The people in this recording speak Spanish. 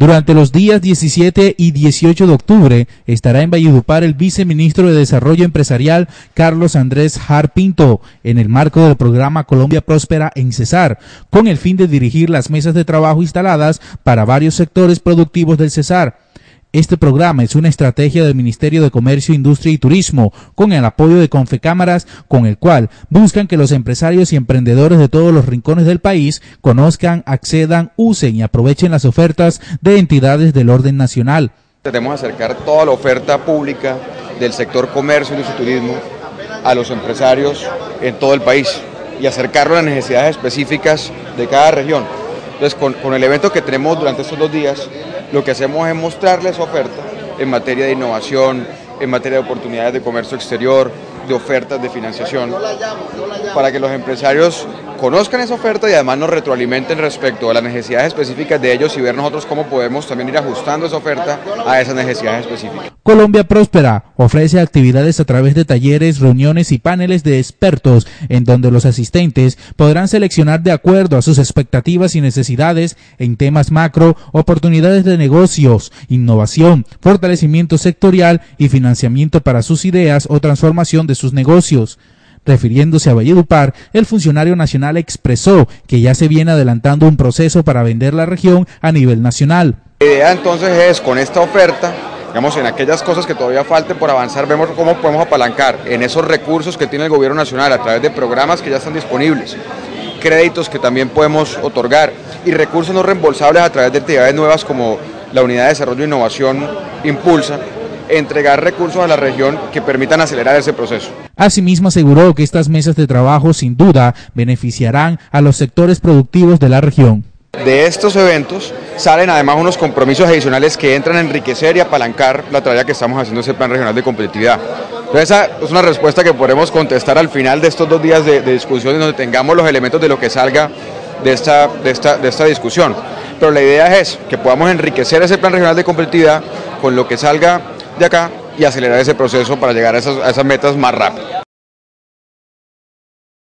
Durante los días 17 y 18 de octubre estará en Valledupar el viceministro de Desarrollo Empresarial Carlos Andrés Jarpinto en el marco del programa Colombia Próspera en Cesar, con el fin de dirigir las mesas de trabajo instaladas para varios sectores productivos del Cesar. Este programa es una estrategia del Ministerio de Comercio, Industria y Turismo, con el apoyo de Confecámaras, con el cual buscan que los empresarios y emprendedores de todos los rincones del país conozcan, accedan, usen y aprovechen las ofertas de entidades del orden nacional. Tenemos acercar toda la oferta pública del sector comercio, industria y turismo a los empresarios en todo el país y acercarlo a las necesidades específicas de cada región. Entonces, con, con el evento que tenemos durante estos dos días, lo que hacemos es mostrarles oferta en materia de innovación, en materia de oportunidades de comercio exterior, de ofertas de financiación, para que los empresarios conozcan esa oferta y además nos retroalimenten respecto a las necesidades específicas de ellos y ver nosotros cómo podemos también ir ajustando esa oferta a esas necesidades específicas. Colombia Próspera ofrece actividades a través de talleres, reuniones y paneles de expertos en donde los asistentes podrán seleccionar de acuerdo a sus expectativas y necesidades en temas macro, oportunidades de negocios, innovación, fortalecimiento sectorial y financiamiento para sus ideas o transformación de sus negocios. Refiriéndose a Valledupar, el funcionario nacional expresó que ya se viene adelantando un proceso para vender la región a nivel nacional. La idea entonces es con esta oferta digamos, en aquellas cosas que todavía falten por avanzar, vemos cómo podemos apalancar en esos recursos que tiene el gobierno nacional a través de programas que ya están disponibles, créditos que también podemos otorgar y recursos no reembolsables a través de entidades nuevas como la Unidad de Desarrollo e Innovación Impulsa, entregar recursos a la región que permitan acelerar ese proceso. Asimismo aseguró que estas mesas de trabajo sin duda beneficiarán a los sectores productivos de la región. De estos eventos salen además unos compromisos adicionales que entran a enriquecer y apalancar la tarea que estamos haciendo ese plan regional de competitividad. Entonces esa es una respuesta que podremos contestar al final de estos dos días de, de discusión donde tengamos los elementos de lo que salga de esta, de, esta, de esta discusión. Pero la idea es que podamos enriquecer ese plan regional de competitividad con lo que salga de acá y acelerar ese proceso para llegar a esas, a esas metas más rápido.